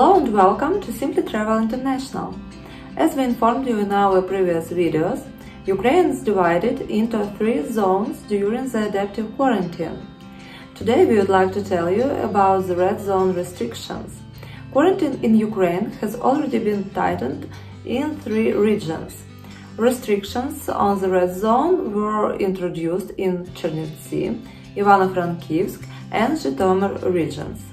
and welcome to Simply Travel International. As we informed you in our previous videos, Ukraine is divided into three zones during the adaptive quarantine. Today we would like to tell you about the red zone restrictions. Quarantine in Ukraine has already been tightened in three regions. Restrictions on the red zone were introduced in Chernivtsi, Ivano-Frankivsk and Zhytomyr regions.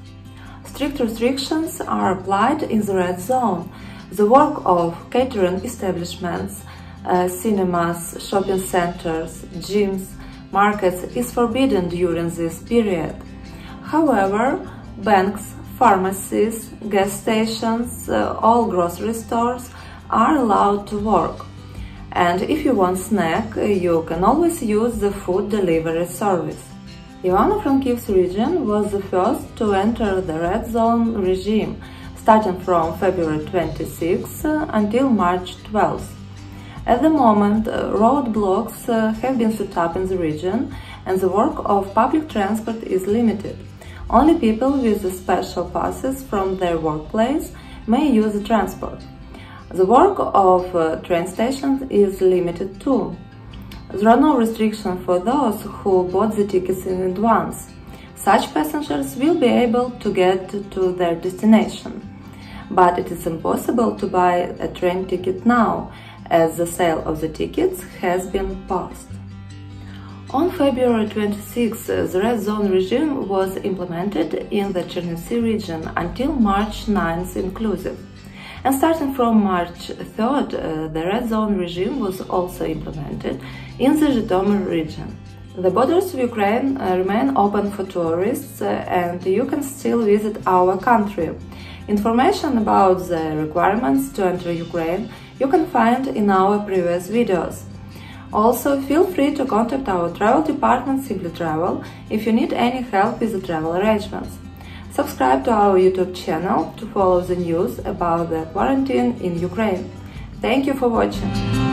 Strict restrictions are applied in the red zone. The work of catering establishments, uh, cinemas, shopping centers, gyms, markets is forbidden during this period. However, banks, pharmacies, gas stations, uh, all grocery stores are allowed to work. And if you want snack, you can always use the food delivery service. Ivano-Frankivsk region was the first to enter the red zone regime, starting from February 26 until March 12. At the moment, uh, roadblocks uh, have been set up in the region and the work of public transport is limited. Only people with special passes from their workplace may use the transport. The work of uh, train stations is limited too. There are no restrictions for those who bought the tickets in advance. Such passengers will be able to get to their destination. But it is impossible to buy a train ticket now, as the sale of the tickets has been paused. On February 26, the red zone regime was implemented in the Chernivtsi region until March 9 inclusive. And starting from March 3rd, uh, the red zone regime was also implemented in the Zhytomyr region. The borders of Ukraine uh, remain open for tourists uh, and you can still visit our country. Information about the requirements to enter Ukraine you can find in our previous videos. Also, feel free to contact our travel department Simply Travel if you need any help with the travel arrangements. Subscribe to our YouTube channel to follow the news about the quarantine in Ukraine. Thank you for watching.